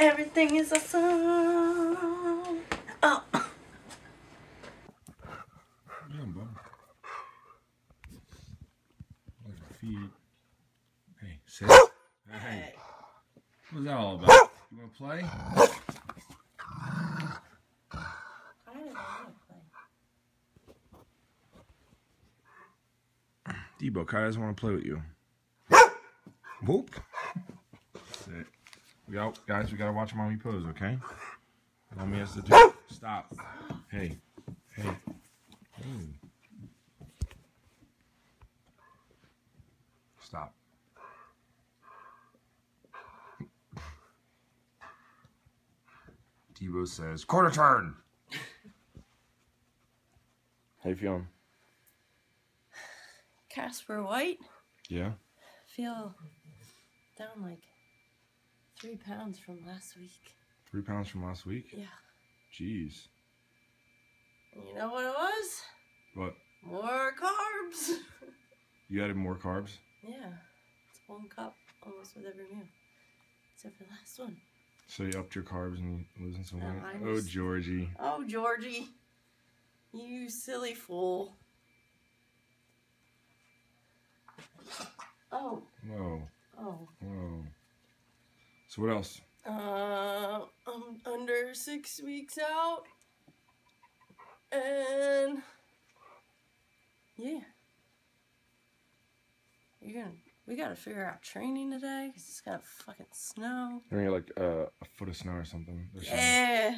Everything is awesome. Oh. My feet. Hey, sit. Hey. What's that all about? You wanna play? Debo, Kai doesn't want to play with you. Whoop. Sit. We got, guys, we gotta watch mommy pose, okay? Mommy has to do. Stop. Hey. Hey. Ooh. Stop. Debo says, quarter turn. How you feeling? Casper White. Yeah. Feel down like three pounds from last week. Three pounds from last week? Yeah. Jeez. You know what it was? What? More carbs. You added more carbs? yeah. It's one cup almost with every meal. Except for the last one. So you upped your carbs and you losing some No, weight? I Oh, Georgie. Oh, Georgie. You silly fool. Oh, Whoa. oh. Whoa. So what else? Uh, I'm under six weeks out. And yeah. You're gonna we gotta figure out training today because it's gonna fucking snow. I mean, like uh, a foot of snow or something. Or something. Yeah.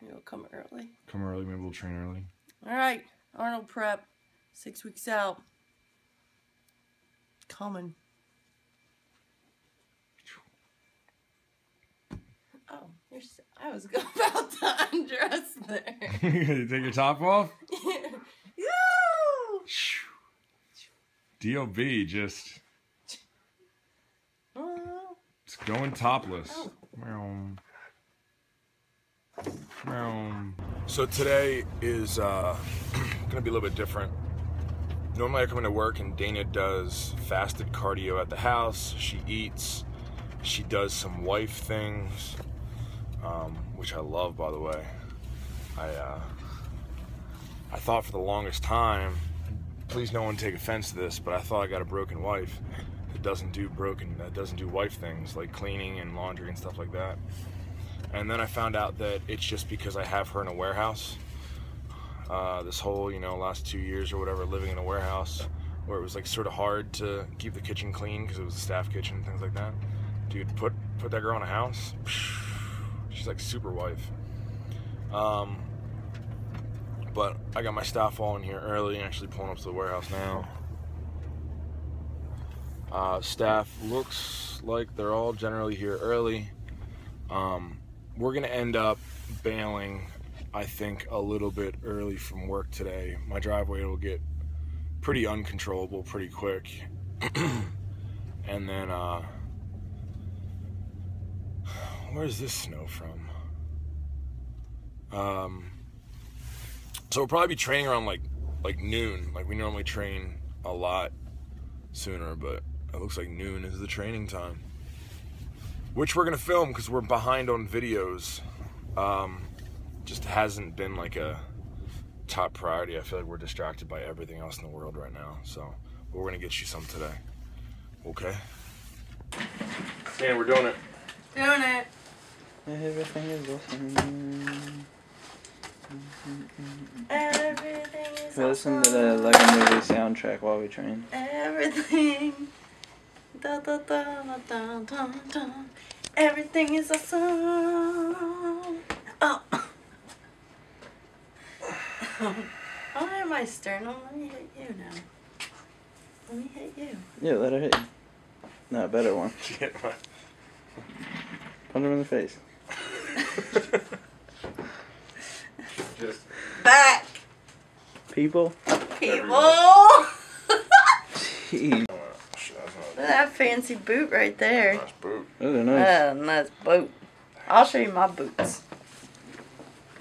Maybe we'll come early. Come early, maybe we'll train early. Alright, Arnold prep. Six weeks out. Coming. You're s I was about to undress there. you take your top off? Yoo! DOB just Oh, it's going topless. Oh. Meow. Meow. So today is uh, gonna be a little bit different. Normally I come into work and Dana does fasted cardio at the house. She eats. She does some wife things, um, which I love, by the way. I uh, I thought for the longest time, please no one take offense to this, but I thought I got a broken wife that doesn't do broken, that doesn't do wife things like cleaning and laundry and stuff like that. And then I found out that it's just because I have her in a warehouse. Uh, this whole, you know, last two years or whatever, living in a warehouse where it was like sort of hard to keep the kitchen clean because it was a staff kitchen and things like that. Dude, put put that girl in a house. She's like super wife. Um, but I got my staff all in here early, actually pulling up to the warehouse now. Uh, staff looks like they're all generally here early. Um, we're gonna end up bailing, I think, a little bit early from work today. My driveway will get pretty uncontrollable pretty quick, and then uh, where's this snow from? Um, so we'll probably be training around like like noon. Like we normally train a lot sooner, but it looks like noon is the training time. Which we're gonna film because we're behind on videos. Um, just hasn't been like a top priority. I feel like we're distracted by everything else in the world right now. So we're gonna get you some today. Okay. Dan, we're doing it. doing it. Everything is awesome. Everything is We listen to awesome. the Lego Movie soundtrack while we train. Everything. Da, da, da, da, da, da, da. Everything is awesome. Oh. Why am I sternum? Let me hit you now. Let me hit you. Yeah, let her hit you. No, better one. Get my- Punch him in the face. Just Back, People. people. Jeez. Shit, that's not Look at that fancy boot right there. nice boot. Those are nice. Ah, nice boot. I'll show you my boots.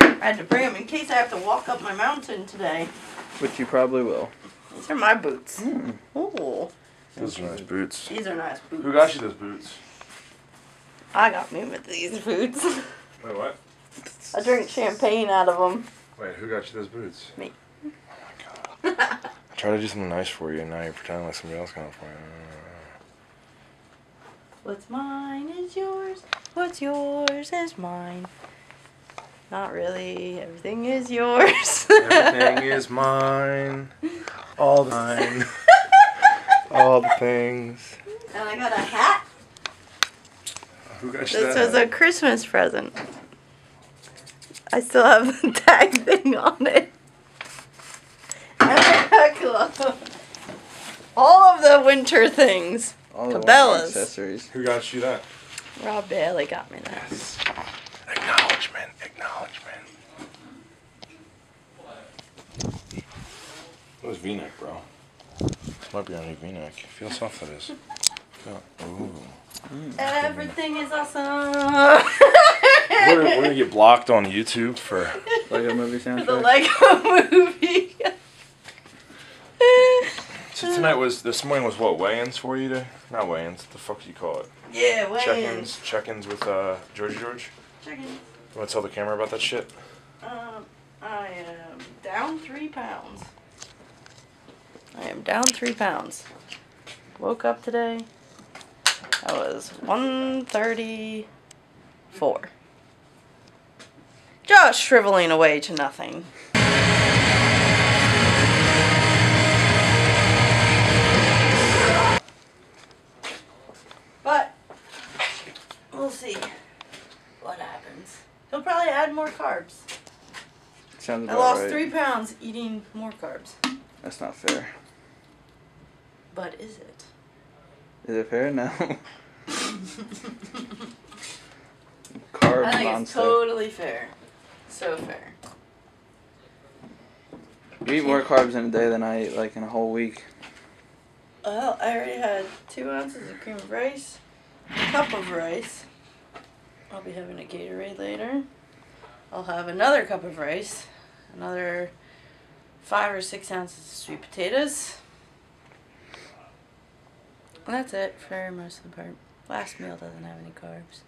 I had to bring them in case I have to walk up my mountain today. Which you probably will. These are my boots. Hmm. Ooh, Those are nice boots. these are nice boots. Who got you those boots? I got me with these boots. Wait, what? I drink champagne out of them. Wait, who got you those boots? Me. Oh my god. I tried to do something nice for you, and now you're pretending like somebody else got it for you. What's mine is yours. What's yours is mine. Not really. Everything is yours. Everything is mine. All the mine. All the things. And I got a hat. Who got you This that? was a Christmas present. I still have the tag thing on it. And a glove. All of the winter things. All the Cabela's. winter accessories. Who got you that? Rob Bailey got me that. Yes. Acknowledgement. Acknowledgement. It was V-neck, bro. This might be our new V-neck. Feel soft that is. Feel, ooh. Everything is awesome. We're, we're gonna get blocked on YouTube for. Lego movie For the. Lego movie. So tonight was this morning was what weigh-ins for you to not weigh-ins. The fuck do you call it? yeah, wait. Check-ins. Check-ins with uh Georgie George. Check-ins. You want to tell the camera about that shit? Um, I am down three pounds. I am down three pounds. Woke up today. I was 134. Just shriveling away to nothing. But we'll see what happens. He'll probably add more carbs. Sounds I lost right. three pounds eating more carbs. That's not fair. But is it? Is it fair? No. Carb I think it's totally fair. So fair. You eat more carbs in a day than I eat like in a whole week. Well, I already had two ounces of cream of rice, a cup of rice. I'll be having a Gatorade later. I'll have another cup of rice, another five or six ounces of sweet potatoes. And that's it for most of the part. Last meal doesn't have any carbs.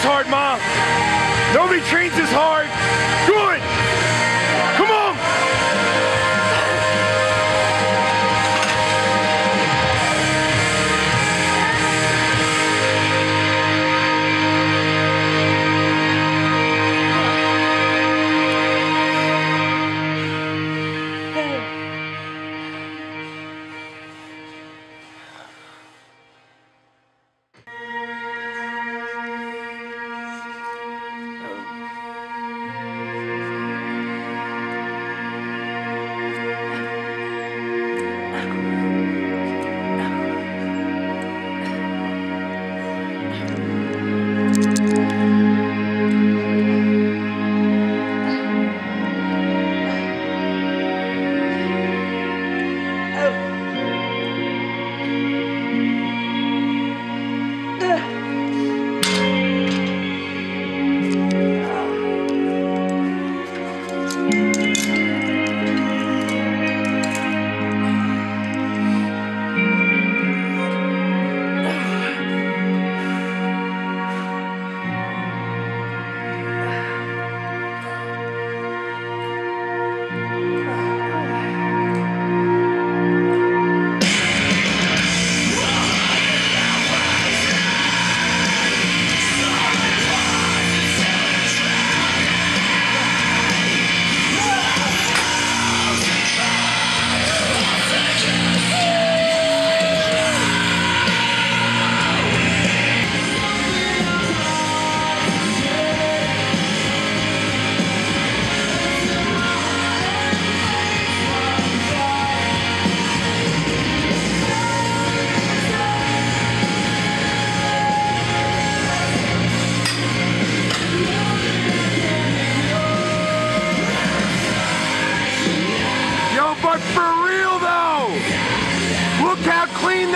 This hard, Mom. Nobody trains as hard.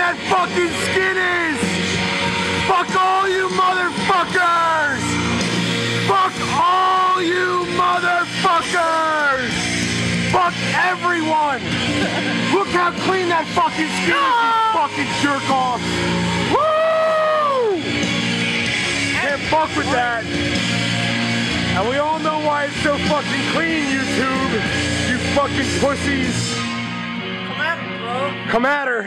That fucking skin is! Fuck all you motherfuckers! Fuck all you motherfuckers! Fuck everyone! Look how clean that fucking skin is, ah! you fucking jerk off! Woo! Can't fuck with that. And we all know why it's so fucking clean, YouTube. You fucking pussies. Come at her.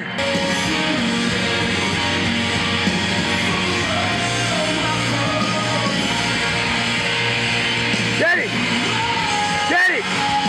Get it! Get it!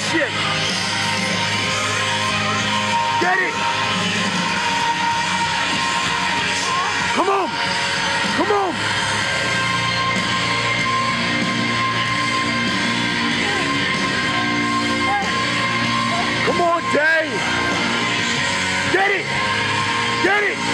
Shit! Get it! Come on! Come on! Come on, Jay! Get it! Get it!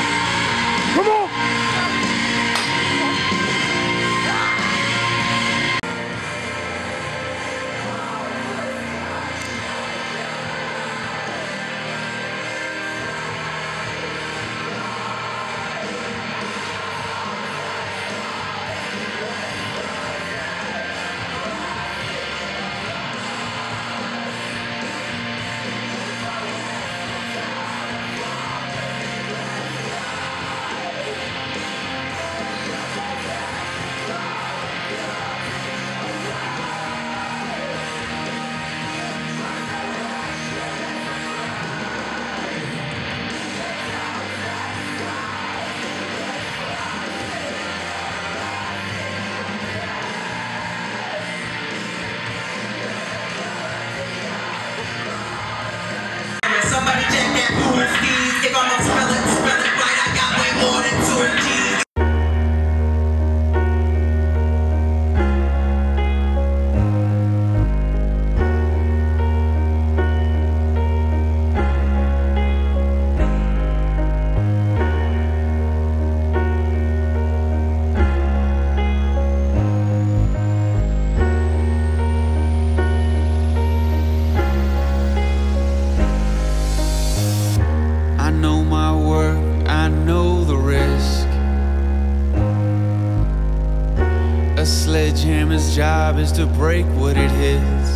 A sledgehammer's job is to break what it hits.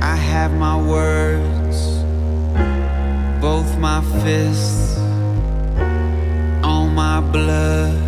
I have my words, both my fists, on my blood.